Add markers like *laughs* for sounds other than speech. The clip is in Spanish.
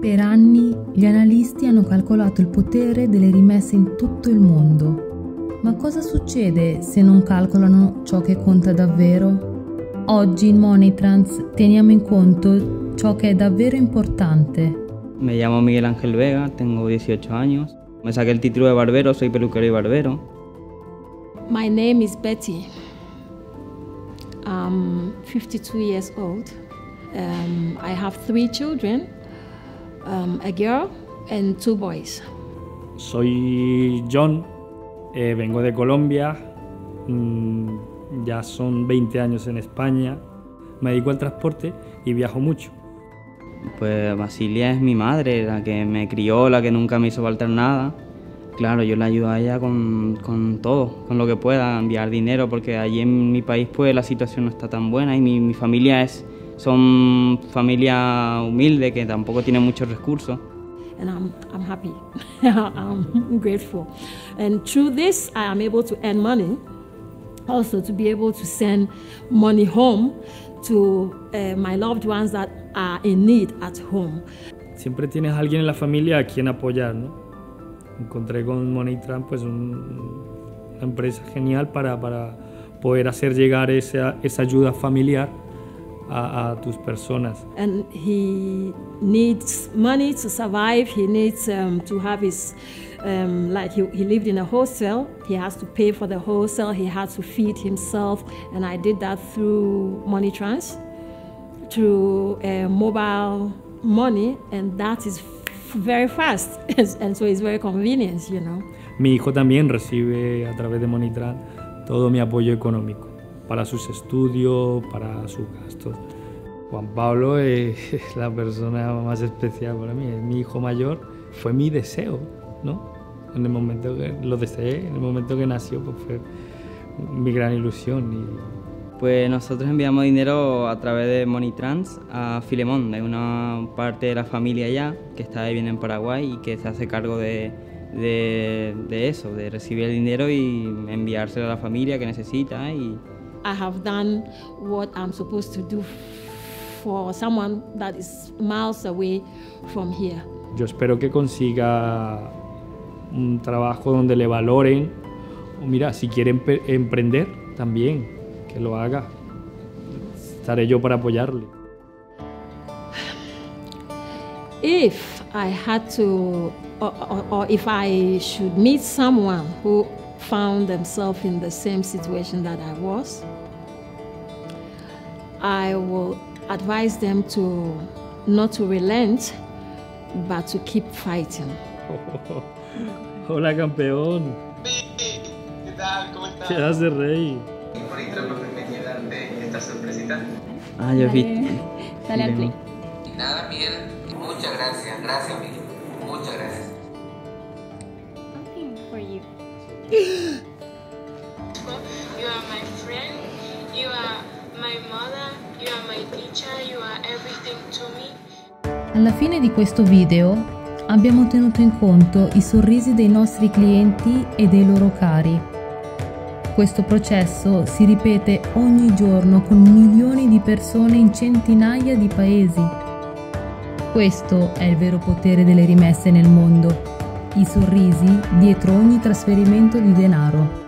Per anni gli analisti hanno calcolato il potere delle rimesse in tutto il mondo. Ma cosa succede se non calcolano ciò che conta davvero? Oggi in Money Trans teniamo in conto ciò che è davvero importante. Me llamo Miguel Ángel Vega, tengo 18 años. Me saqué el título de barbero, soy peluquero y barbero. My name is Betty. I'm 52 years old. Um, I have three children um, a girl and two boys. Soy John, eh, vengo de Colombia, mm, ya son 20 años en España, me dedico al transporte y viajo mucho. Pues Basilia es mi madre, la que me crió, la que nunca me hizo faltar nada. Claro, yo le ayudo a ella con, con todo, con lo que pueda, enviar dinero, porque allí en mi país pues la situación no está tan buena y mi, mi familia es, son familia humilde que tampoco tiene muchos recursos. And I'm, I'm happy. *laughs* I'm grateful. And through this, I am able to earn money, also to be able to send money home to uh, my loved ones that are in need at home. Siempre tienes a alguien en la familia a quien apoyar, ¿no? Encontré con MoneyTran pues un- una empresa genial para, para poder hacer llegar esa, esa ayuda familiar a, a tus personas. And he needs money to survive. He needs um, to have his, um, like he, he lived in a hostel. He has to pay for the hostel. He has to feed himself. And I did that through Money Trans, through uh, mobile money. And that is very fast. *laughs* and so it's very convenient, you know. Mi hijo también recibe a través de MoneyTran todo mi apoyo económico para sus estudios, para sus gastos. Juan Pablo *laughs* es la persona más especial para mí, es mi hijo mayor, fue mi deseo, ¿no? En el momento que lo deseé, en el momento que nació, pues fue mi gran ilusión. Y Pues nosotros enviamos dinero a través de Moneytrans a Filemón, de una parte de la familia ya que está viviendo en Paraguay y que se hace cargo de, de- de eso, de recibir el dinero y enviárselo a la familia que necesita. Y I have done what I'm supposed to do for someone that is miles away from here. yo espero que consiga un trabajo donde le valoren, o mira, si quiere emprender, también, que lo haga. Estaré yo para apoyarle. If I had to, or, or, or if I should meet someone who found themselves in the same situation that I was, I will advise them to not to relent, but to keep fighting. *laughs* Hola campeón, ¿Qué tal? ¿Cómo estás? ¿qué hace rey? Bonita me darte esta sorpresita. ah, yo vi. Dale al play. Nada, Miguel, muchas gracias, gracias, Miguel. Muchas gracias. Something for you. You are my friend, you are my mother, you are my teacher, you are everything to me. Alla fine di questo video abbiamo tenuto in conto i sorrisi dei nostri clienti e dei loro cari. Questo processo si ripete ogni giorno con milioni di persone in centinaia di paesi. Questo è il vero potere delle rimesse nel mondo, i sorrisi dietro ogni trasferimento di denaro.